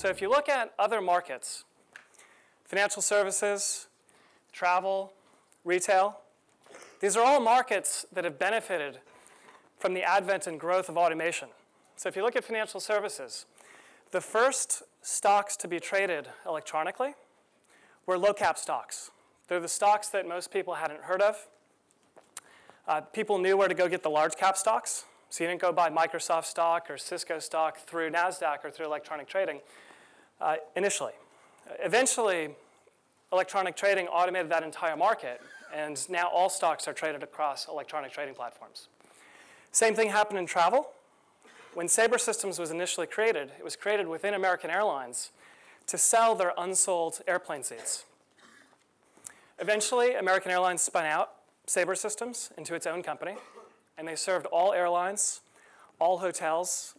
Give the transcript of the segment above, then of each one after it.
So if you look at other markets, financial services, travel, retail, these are all markets that have benefited from the advent and growth of automation. So if you look at financial services, the first stocks to be traded electronically were low cap stocks. They're the stocks that most people hadn't heard of. Uh, people knew where to go get the large cap stocks. So you didn't go buy Microsoft stock or Cisco stock through NASDAQ or through electronic trading uh, initially. Eventually, electronic trading automated that entire market, and now all stocks are traded across electronic trading platforms. Same thing happened in travel. When Sabre Systems was initially created, it was created within American Airlines to sell their unsold airplane seats. Eventually, American Airlines spun out Sabre Systems into its own company, and they served all airlines, all hotels,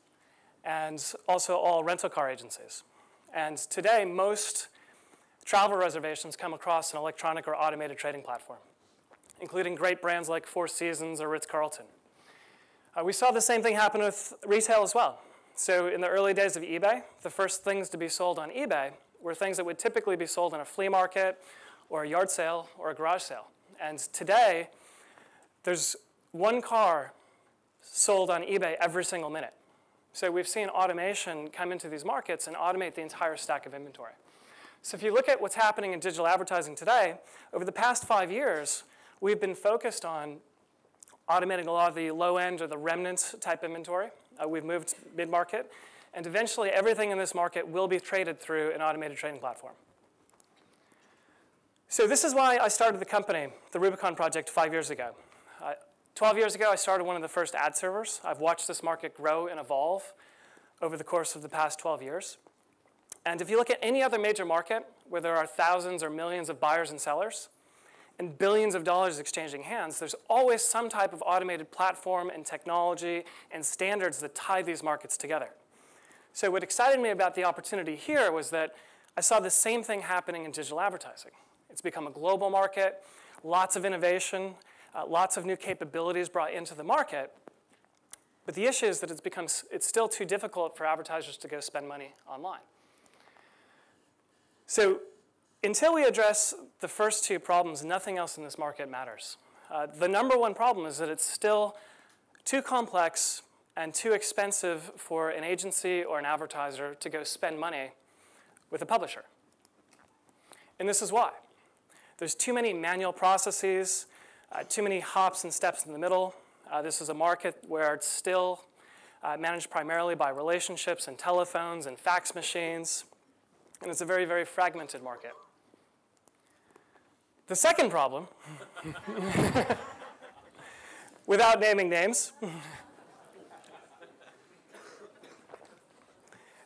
and also all rental car agencies. And today, most travel reservations come across an electronic or automated trading platform, including great brands like Four Seasons or Ritz-Carlton. Uh, we saw the same thing happen with retail as well. So in the early days of eBay, the first things to be sold on eBay were things that would typically be sold in a flea market or a yard sale or a garage sale. And today, there's one car sold on eBay every single minute. So we've seen automation come into these markets and automate the entire stack of inventory. So if you look at what's happening in digital advertising today, over the past five years, we've been focused on automating a lot of the low end or the remnants type inventory. Uh, we've moved mid-market. And eventually, everything in this market will be traded through an automated trading platform. So this is why I started the company, the Rubicon Project, five years ago. Uh, 12 years ago, I started one of the first ad servers. I've watched this market grow and evolve over the course of the past 12 years. And if you look at any other major market where there are thousands or millions of buyers and sellers, and billions of dollars exchanging hands, there's always some type of automated platform and technology and standards that tie these markets together. So what excited me about the opportunity here was that I saw the same thing happening in digital advertising. It's become a global market, lots of innovation, uh, lots of new capabilities brought into the market. But the issue is that it's, become, it's still too difficult for advertisers to go spend money online. So until we address the first two problems, nothing else in this market matters. Uh, the number one problem is that it's still too complex and too expensive for an agency or an advertiser to go spend money with a publisher. And this is why. There's too many manual processes, uh, too many hops and steps in the middle. Uh, this is a market where it's still uh, managed primarily by relationships and telephones and fax machines. And it's a very, very fragmented market. The second problem, without naming names,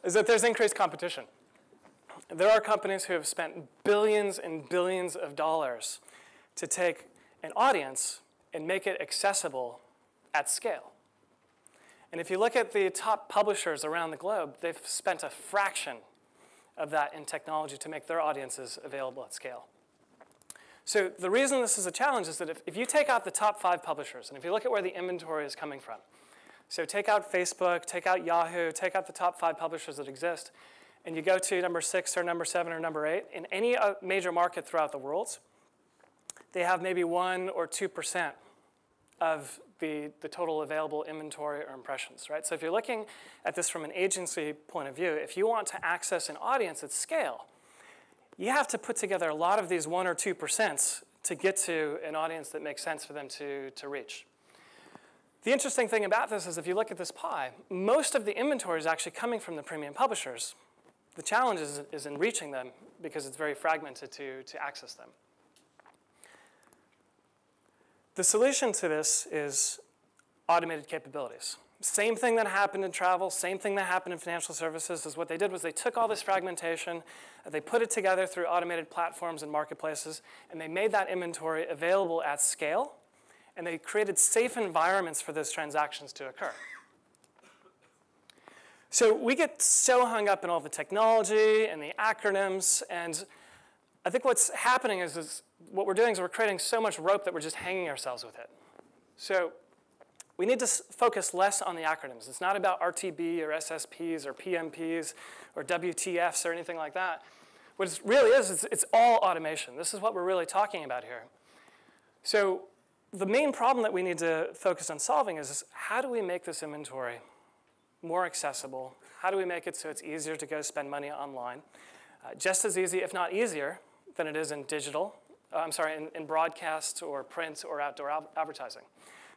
is that there's increased competition. There are companies who have spent billions and billions of dollars to take an audience and make it accessible at scale. And if you look at the top publishers around the globe, they've spent a fraction of that in technology to make their audiences available at scale. So the reason this is a challenge is that if, if you take out the top five publishers, and if you look at where the inventory is coming from, so take out Facebook, take out Yahoo, take out the top five publishers that exist, and you go to number six or number seven or number eight, in any uh, major market throughout the world, they have maybe one or 2% of the, the total available inventory or impressions, right? So if you're looking at this from an agency point of view, if you want to access an audience at scale, you have to put together a lot of these 1 or 2% to get to an audience that makes sense for them to, to reach. The interesting thing about this is if you look at this pie, most of the inventory is actually coming from the premium publishers. The challenge is, is in reaching them because it's very fragmented to, to access them. The solution to this is automated capabilities. Same thing that happened in travel, same thing that happened in financial services is what they did was they took all this fragmentation, they put it together through automated platforms and marketplaces, and they made that inventory available at scale, and they created safe environments for those transactions to occur. So we get so hung up in all the technology and the acronyms, and I think what's happening is, is what we're doing is we're creating so much rope that we're just hanging ourselves with it. So We need to focus less on the acronyms. It's not about RTB or SSPs or PMPs or WTFs or anything like that. What it really is, it's, it's all automation. This is what we're really talking about here. So the main problem that we need to focus on solving is how do we make this inventory more accessible? How do we make it so it's easier to go spend money online? Uh, just as easy, if not easier, than it is in digital, uh, I'm sorry, in, in, broadcast or print or outdoor advertising.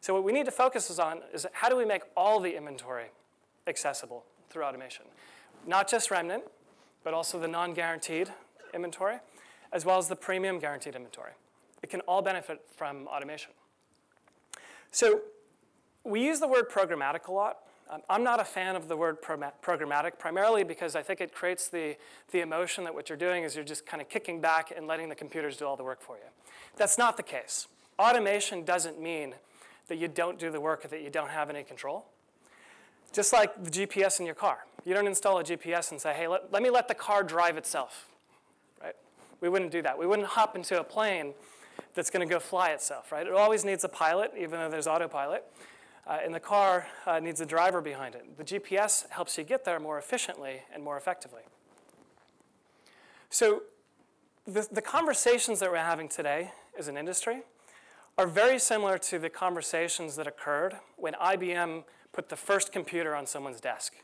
So what we need to focus on is how do we make all the inventory accessible through automation? Not just remnant, but also the non-guaranteed inventory, as well as the premium guaranteed inventory. It can all benefit from automation. So we use the word programmatic a lot. I'm not a fan of the word programmatic, primarily because I think it creates the, the emotion that what you're doing is you're just kind of kicking back and letting the computers do all the work for you. That's not the case. Automation doesn't mean that you don't do the work or that you don't have any control. Just like the GPS in your car. You don't install a GPS and say, hey, let, let me let the car drive itself, right? We wouldn't do that. We wouldn't hop into a plane that's going to go fly itself, right? It always needs a pilot, even though there's autopilot. Uh, and the car uh, needs a driver behind it. The GPS helps you get there more efficiently and more effectively. So the, the conversations that we're having today as an industry are very similar to the conversations that occurred when IBM put the first computer on someone's desk.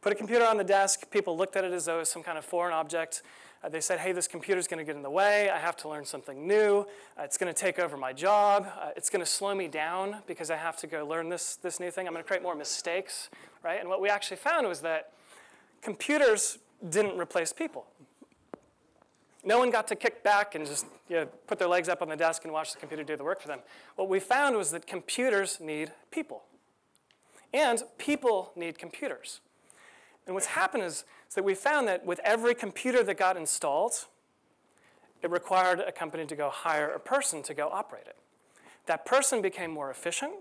Put a computer on the desk, people looked at it as though it was some kind of foreign object, uh, they said, hey, this computer's going to get in the way. I have to learn something new. Uh, it's going to take over my job. Uh, it's going to slow me down because I have to go learn this, this new thing. I'm going to create more mistakes, right? And what we actually found was that computers didn't replace people. No one got to kick back and just you know, put their legs up on the desk and watch the computer do the work for them. What we found was that computers need people. And people need computers. And what's happened is, that we found that with every computer that got installed, it required a company to go hire a person to go operate it. That person became more efficient.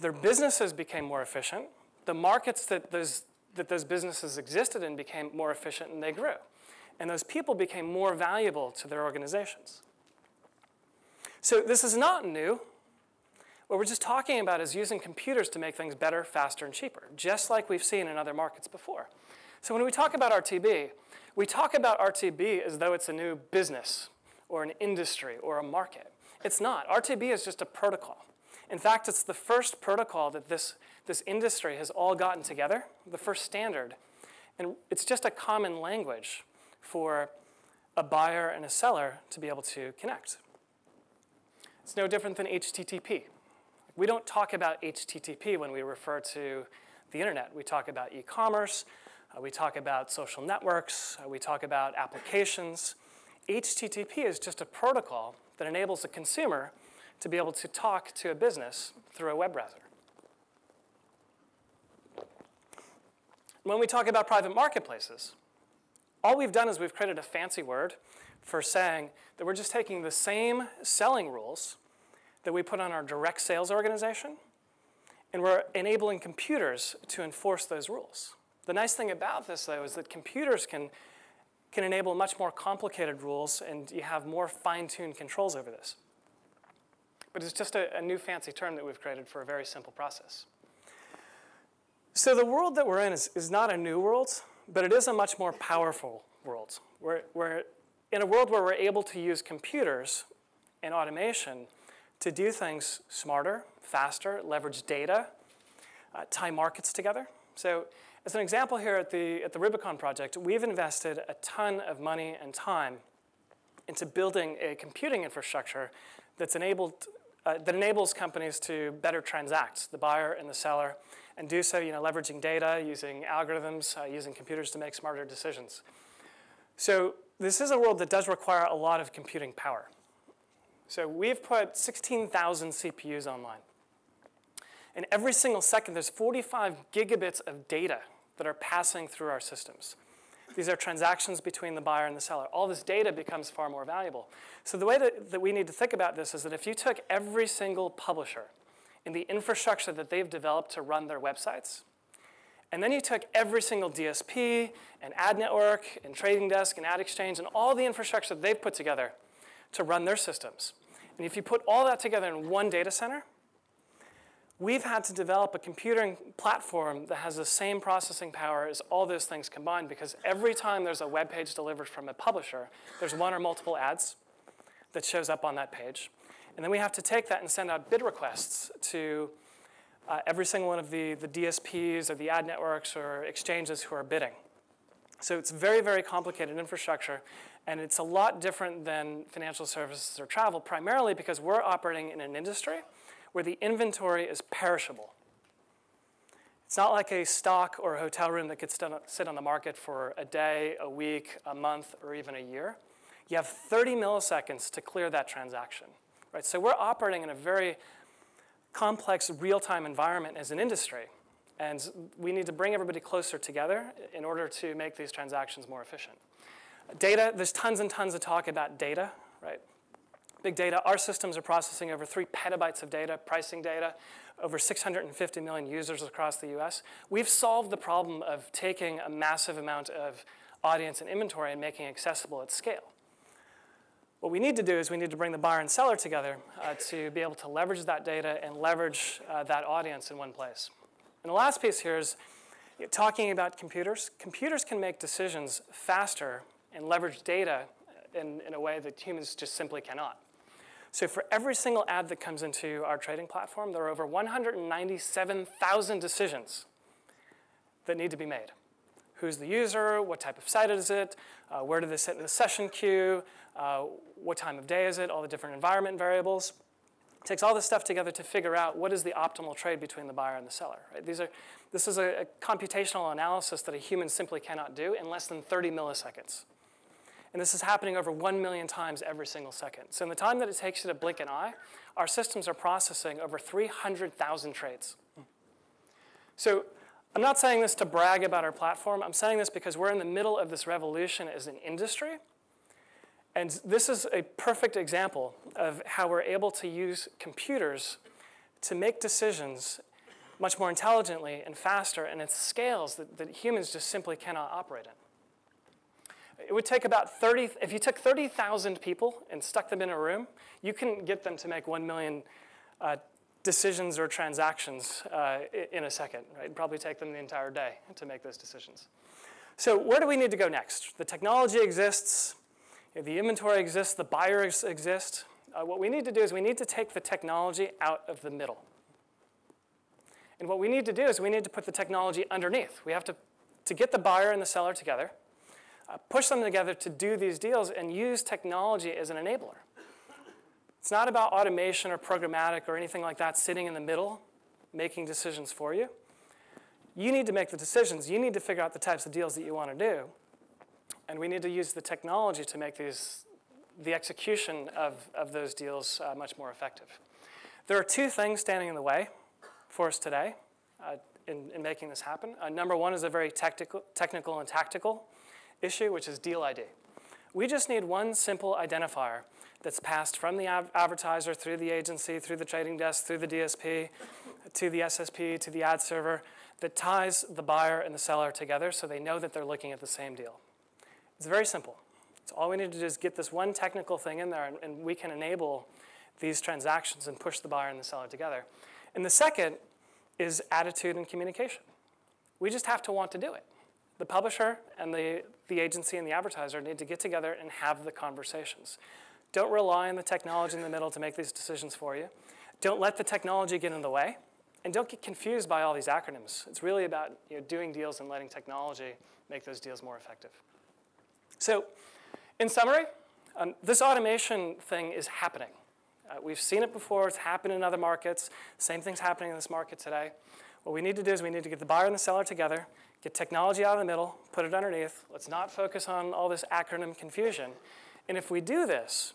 Their businesses became more efficient. The markets that those, that those businesses existed in became more efficient and they grew. And those people became more valuable to their organizations. So this is not new. What we're just talking about is using computers to make things better, faster, and cheaper, just like we've seen in other markets before. So when we talk about RTB, we talk about RTB as though it's a new business or an industry or a market. It's not. RTB is just a protocol. In fact, it's the first protocol that this, this industry has all gotten together, the first standard. And it's just a common language for a buyer and a seller to be able to connect. It's no different than HTTP. We don't talk about HTTP when we refer to the internet. We talk about e-commerce, uh, we talk about social networks, uh, we talk about applications. HTTP is just a protocol that enables a consumer to be able to talk to a business through a web browser. When we talk about private marketplaces, all we've done is we've created a fancy word for saying that we're just taking the same selling rules that we put on our direct sales organization, and we're enabling computers to enforce those rules. The nice thing about this, though, is that computers can, can enable much more complicated rules, and you have more fine-tuned controls over this. But it's just a, a new fancy term that we've created for a very simple process. So the world that we're in is, is not a new world, but it is a much more powerful world. We're, we're in a world where we're able to use computers and automation to do things smarter, faster, leverage data, uh, tie markets together. So as an example here at the, at the Rubicon project, we've invested a ton of money and time into building a computing infrastructure that's enabled, uh, that enables companies to better transact, the buyer and the seller, and do so you know, leveraging data, using algorithms, uh, using computers to make smarter decisions. So this is a world that does require a lot of computing power. So we've put 16,000 CPUs online. And every single second, there's 45 gigabits of data that are passing through our systems. These are transactions between the buyer and the seller. All this data becomes far more valuable. So the way that, that we need to think about this is that if you took every single publisher in the infrastructure that they've developed to run their websites, and then you took every single DSP and ad network and trading desk and ad exchange and all the infrastructure that they've put together to run their systems, and if you put all that together in one data center, we've had to develop a computing platform that has the same processing power as all those things combined because every time there's a web page delivered from a publisher, there's one or multiple ads that shows up on that page. And then we have to take that and send out bid requests to uh, every single one of the, the DSPs or the ad networks or exchanges who are bidding. So it's very, very complicated infrastructure, and it's a lot different than financial services or travel, primarily because we're operating in an industry where the inventory is perishable. It's not like a stock or a hotel room that could sit on the market for a day, a week, a month, or even a year. You have 30 milliseconds to clear that transaction. Right? So we're operating in a very complex real-time environment as an industry. And we need to bring everybody closer together in order to make these transactions more efficient. Data, there's tons and tons of talk about data, right? Big data, our systems are processing over three petabytes of data, pricing data, over 650 million users across the US. We've solved the problem of taking a massive amount of audience and inventory and making it accessible at scale. What we need to do is we need to bring the buyer and seller together uh, to be able to leverage that data and leverage uh, that audience in one place. And the last piece here is talking about computers. Computers can make decisions faster and leverage data in, in a way that humans just simply cannot. So for every single ad that comes into our trading platform, there are over 197,000 decisions that need to be made. Who's the user? What type of site is it? Uh, where do they sit in the session queue? Uh, what time of day is it, all the different environment variables. It takes all this stuff together to figure out what is the optimal trade between the buyer and the seller. Right? These are, this is a, a computational analysis that a human simply cannot do in less than 30 milliseconds. And this is happening over 1 million times every single second. So in the time that it takes you to blink an eye, our systems are processing over 300,000 trades. So I'm not saying this to brag about our platform. I'm saying this because we're in the middle of this revolution as an industry and this is a perfect example of how we're able to use computers to make decisions much more intelligently and faster and at scales that, that humans just simply cannot operate in. It would take about 30, if you took 30,000 people and stuck them in a room, you can get them to make 1 million uh, decisions or transactions uh, in a second, right? It'd probably take them the entire day to make those decisions. So where do we need to go next? The technology exists, the inventory exists, the buyers exist. Uh, what we need to do is we need to take the technology out of the middle. And what we need to do is we need to put the technology underneath. We have to, to get the buyer and the seller together, push them together to do these deals, and use technology as an enabler. It's not about automation or programmatic or anything like that sitting in the middle, making decisions for you. You need to make the decisions. You need to figure out the types of deals that you want to do. And we need to use the technology to make these, the execution of, of those deals uh, much more effective. There are two things standing in the way for us today uh, in, in making this happen. Uh, number one is a very technical, technical and tactical issue, which is deal ID. We just need one simple identifier that's passed from the advertiser through the agency, through the trading desk, through the DSP, to the SSP, to the ad server, that ties the buyer and the seller together so they know that they're looking at the same deal. It's very simple. So all we need to do is get this one technical thing in there, and, and we can enable these transactions and push the buyer and the seller together. And the second is attitude and communication. We just have to want to do it. The publisher and the, the agency and the advertiser need to get together and have the conversations. Don't rely on the technology in the middle to make these decisions for you. Don't let the technology get in the way. And don't get confused by all these acronyms. It's really about you know, doing deals and letting technology make those deals more effective. So in summary, um, this automation thing is happening. Uh, we've seen it before. It's happened in other markets. Same thing's happening in this market today. What we need to do is we need to get the buyer and the seller together, get technology out of the middle, put it underneath. Let's not focus on all this acronym confusion. And if we do this,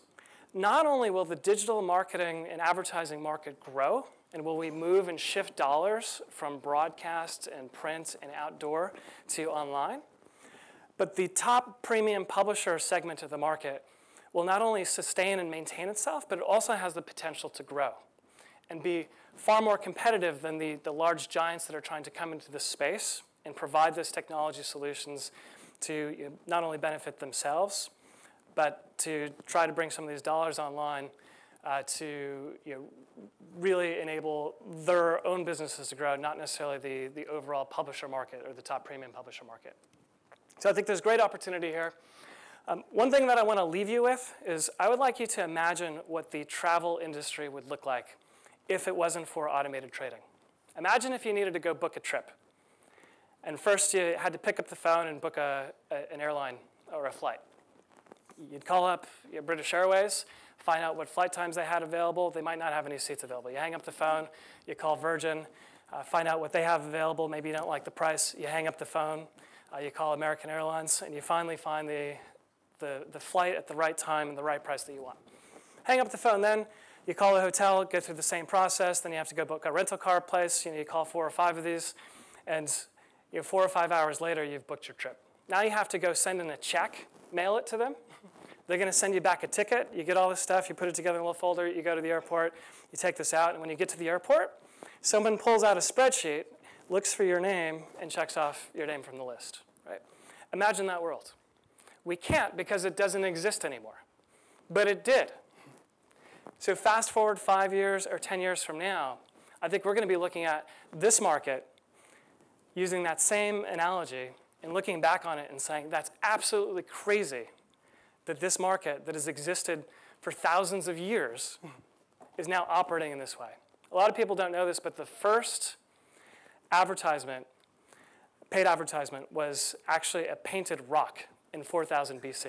not only will the digital marketing and advertising market grow, and will we move and shift dollars from broadcast and print and outdoor to online, but the top premium publisher segment of the market will not only sustain and maintain itself, but it also has the potential to grow and be far more competitive than the, the large giants that are trying to come into this space and provide those technology solutions to you know, not only benefit themselves, but to try to bring some of these dollars online uh, to you know, really enable their own businesses to grow, not necessarily the, the overall publisher market or the top premium publisher market. So I think there's great opportunity here. Um, one thing that I want to leave you with is I would like you to imagine what the travel industry would look like if it wasn't for automated trading. Imagine if you needed to go book a trip. And first you had to pick up the phone and book a, a an airline or a flight. You'd call up British Airways, find out what flight times they had available. They might not have any seats available. You hang up the phone, you call Virgin, uh, find out what they have available. Maybe you don't like the price. You hang up the phone, uh, you call American Airlines, and you finally find the, the, the flight at the right time and the right price that you want. Hang up the phone then, you call a hotel, go through the same process, then you have to go book a rental car place. You, know, you call four or five of these, and you know, four or five hours later, you've booked your trip. Now you have to go send in a check, mail it to them. They're going to send you back a ticket. You get all this stuff, you put it together in a little folder, you go to the airport, you take this out, and when you get to the airport, someone pulls out a spreadsheet, looks for your name, and checks off your name from the list. Right? Imagine that world. We can't because it doesn't exist anymore. But it did. So fast forward five years or 10 years from now, I think we're going to be looking at this market using that same analogy and looking back on it and saying, that's absolutely crazy that this market that has existed for thousands of years is now operating in this way. A lot of people don't know this, but the first advertisement, paid advertisement, was actually a painted rock in 4000 BC.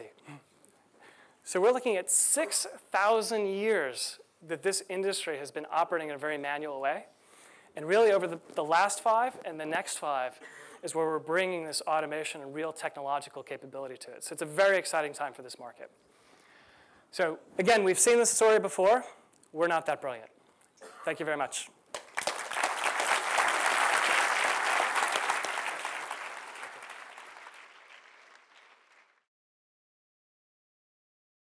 So we're looking at 6,000 years that this industry has been operating in a very manual way. And really over the, the last five and the next five is where we're bringing this automation and real technological capability to it. So it's a very exciting time for this market. So again, we've seen this story before. We're not that brilliant. Thank you very much.